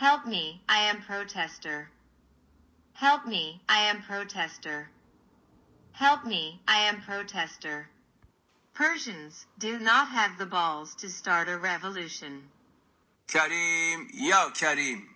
Help me, I am protester. Help me, I am protester. Help me, I am protester. Persians do not have the balls to start a revolution. Karim, yo Karim.